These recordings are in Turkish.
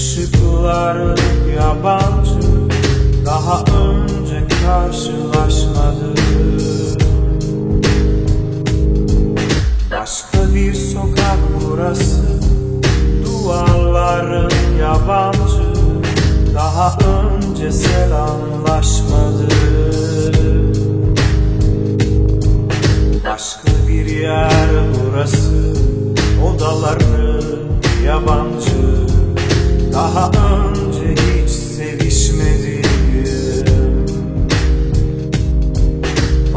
Işıkları yabancı Daha önce karşılaşmadık Başka bir sokak burası Duvarların yabancı Daha önce selamlaşmadık Başka bir yer burası Odaları yabancı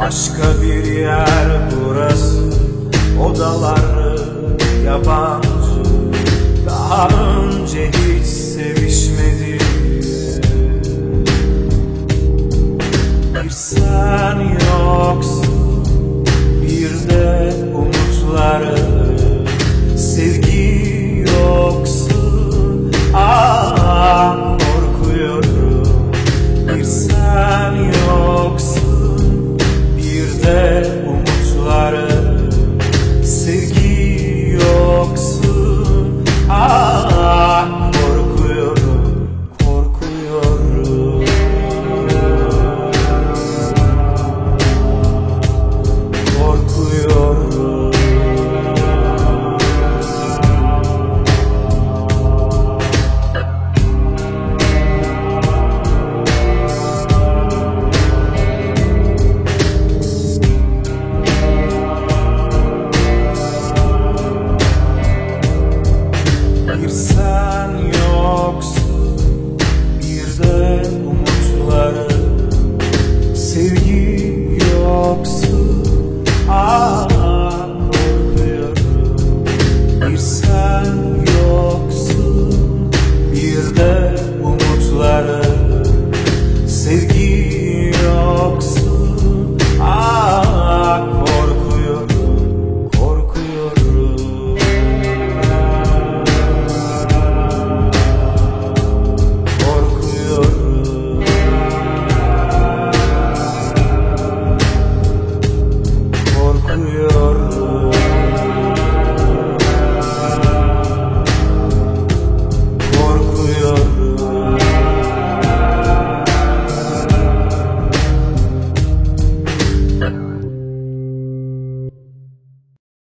Başka bir yer burası. Odaları